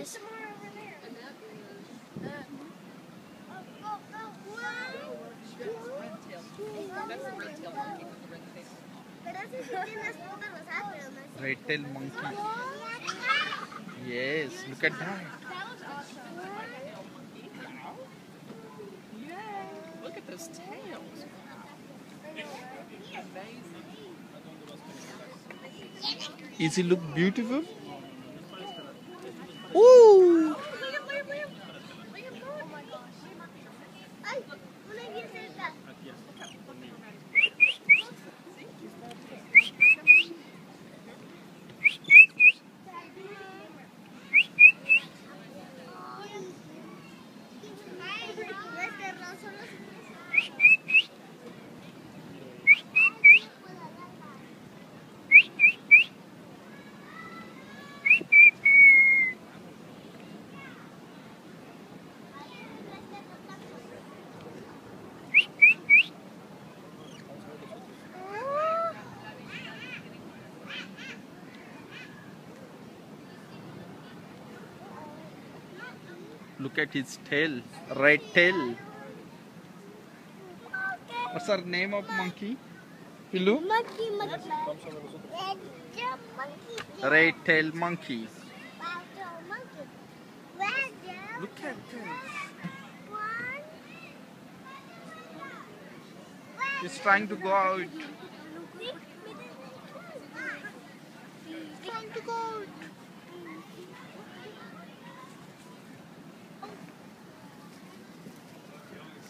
There's some more over there. And that is, that, Oh, oh, oh, wow. red tail. That's the red tail monkey with the red face. Pero ese sí tiene escudo los árboles, ¿no? Red tail monkey. Yes, look at that. That was awesome. Yeah. Look at those tails. Amazing. Is he look beautiful? Ooh! Oh Look at, look at, look at. Look at, oh my gosh. Ay, una bien cerca. Ay, este roso los- Look at his tail. Red tail. What's the name of monkey? Hello? Monkey, monkey. Red monkey. Red tail monkey. Red monkey. Red Look at one. He's trying to go out. He's Trying to go out.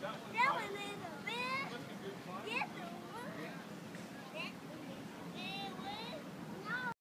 That one is a. Yes,